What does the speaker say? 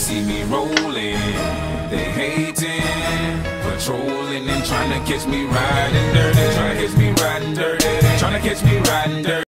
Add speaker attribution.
Speaker 1: see me rolling, they hating, patrolling and trying to catch me riding dirty. Trying to catch me riding dirty. Trying to catch me riding dirty.